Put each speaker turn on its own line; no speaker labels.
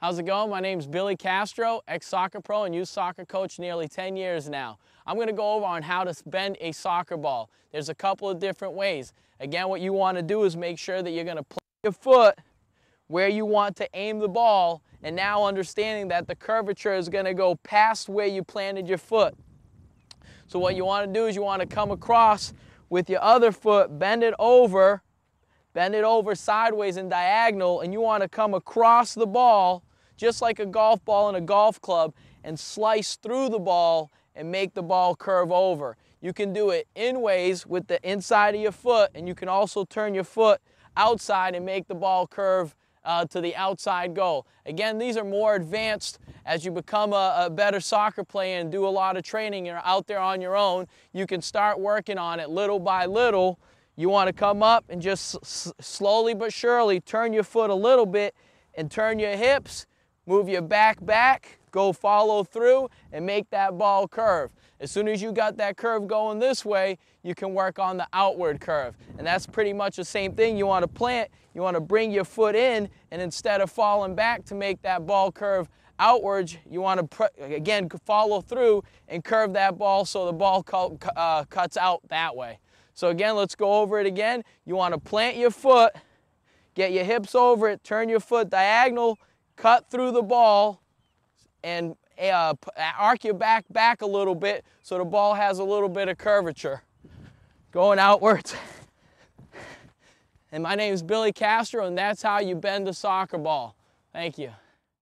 How's it going? My name's Billy Castro, ex-soccer pro and youth soccer coach nearly 10 years now. I'm going to go over on how to bend a soccer ball. There's a couple of different ways. Again, what you want to do is make sure that you're going to plant your foot where you want to aim the ball and now understanding that the curvature is going to go past where you planted your foot. So what you want to do is you want to come across with your other foot, bend it over, bend it over sideways and diagonal, and you want to come across the ball just like a golf ball and a golf club and slice through the ball and make the ball curve over. You can do it in ways with the inside of your foot and you can also turn your foot outside and make the ball curve uh, to the outside goal. Again, these are more advanced as you become a, a, better soccer player and do a lot of training, and are out there on your own, you can start working on it little by little. You want to come up and just slowly but surely turn your foot a little bit and turn your hips move your back back, go follow through, and make that ball curve. As soon as you got that curve going this way, you can work on the outward curve. And that's pretty much the same thing. You want to plant, you want to bring your foot in, and instead of falling back to make that ball curve outwards, you want to, again, follow through and curve that ball so the ball uh, cuts out that way. So again, let's go over it again. You want to plant your foot, get your hips over it, turn your foot diagonal, cut through the ball and uh, arc your back back a little bit so the ball has a little bit of curvature going outwards. And my name is Billy Castro and that's how you bend a soccer ball. Thank you.